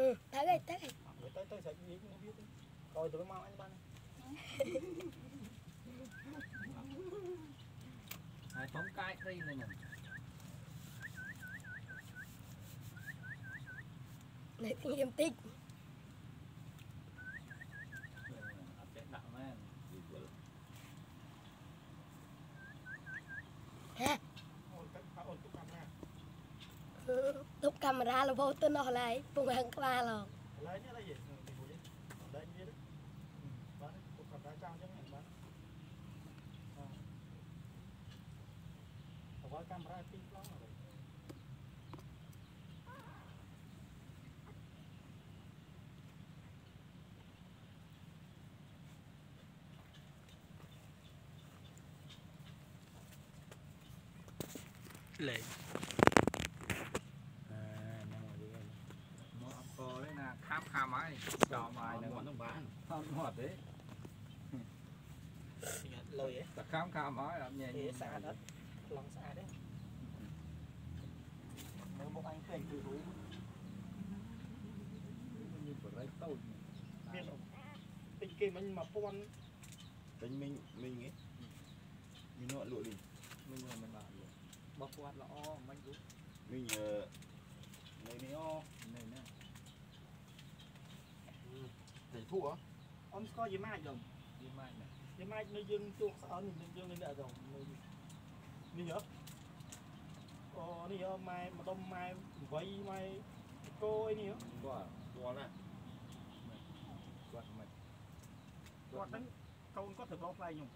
tới đây tới đây tới tới sạch gì cũng biết coi tụi mau anh ban này phóng cai đây này mình này kinh nghiệm tích. Yeah. Ừ, lúc camera là vô tên nó lại vùng hàng qua rồi ឥឡូវនេះឡើយទីមួយដែរវាទៅបាទទុកកាមេរ៉ាចាំអញ្ចឹងបាទអឺកាមេរ៉ាពីរប្លង់ហើយលេายจอมายหนึ่งวันต้องบ้านทำหอดดิเลยตะข้ามข้ามอ้อยลำใหญ่นี่สะอาดลองสะอาดดิ nếu một anh kể từ đủ như của lấy tàu biết không tình kỳ mình mà pon tình mình mình ấy mình nọ lụi đi mình là mình bảo lụa bọc quạt là o mình cũng mình lấy mấy o ធូអអមស្គាល់យីម៉ាចដល់យីម៉ាច់ណាយីម៉ាចនៅយើងជួកស្អនយើងយើងនៅនេះអត់ដល់នេះហ៎អូនេះហ៎ម៉ែម្ដុំម៉ែវៃម៉ែកោអីនេះហ៎គាត់គាត់ណាគាត់មិនគាត់ហ្នឹងកូនគាត់ត្រូវបោកផ្លែខ្ញុំ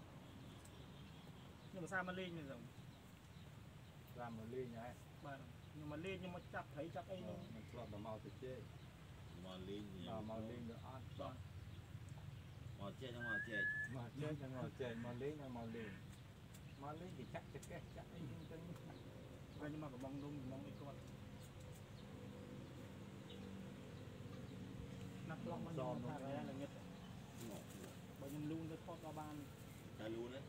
ខ្ញុំឧស្សាហ៍មកលេងនេះទៅតាមមកលេងហើយបាទខ្ញុំមកលេងខ្ញុំមកចាប់ត្រីចាប់អីហ្នឹងមិនស្លាប់ដល់មកទៅជេមកលេងដល់មកលេងទៅអត់ មកជែកមកជែកមកជេចឹងមកជេមកលេងហើយមកលេងមកលេងគេចាក់ចកេះចាក់អីហ្នឹងទៅហើយខ្ញុំមកកំងដុំកំងអីគាត់ណាត់ប្លង់មកខ្ញុំថាហើយល្ងឹតបើខ្ញុំលូនទៅថតដល់បានតែលូនណា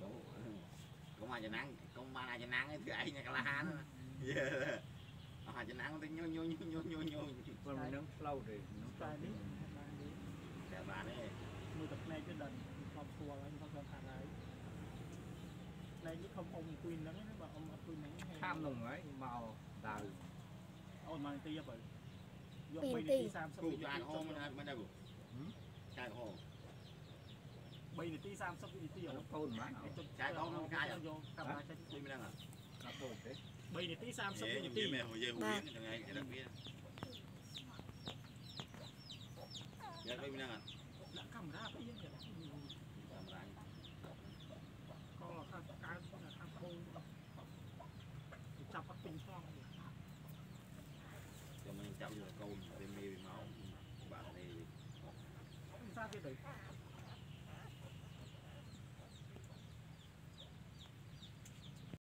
ចូលកុំអាចចំណាំងកុំបានអាចចំណាំងឯងធ្វើឯងក្លាហានយេអា ចចំណាំងទៅញញញញញញញព្រោះមិននឹងផ្លូវទេនឹងតែនេះបាននេះតែបានទេមើលតែផ្នែកទៅដល់ខ្ញុំស្គាល់ហើយខ្ញុំគាត់ខាត់ហើយផ្នែកនេះខំអ៊ំអង្គុយហ្នឹងណាបើអ៊ំអង្គុយហ្នឹងខាំនឹងហើយមកដៅអូនមកទីទៅយកពី3ទីនាទី30គូវិនាកាទីនហោមិនអាចមិនដែរគូកានហោ3នាទី30វិនាទីទៅអូកូនបានយកកាមេរ៉ាចេញជួយមិនដឹងហ៎ កាប់ទៅទេ 3នាទី30 យេ វិ ខ្ញុំ នាទី និយាយមែនហូយហូយហ្នឹងឯងគេដាក់វាយកទៅមិនដឹងហ៎ ដាក់កាមេរ៉ាអីហ្នឹង កាមេរ៉ា ក៏ខាងកើតខាងពងចាប់អត់ពេញឆ្លង ចាំមិនចាប់យកកូនវាមេវាមកបាទនេះ មិនសាទៀតទៅ អ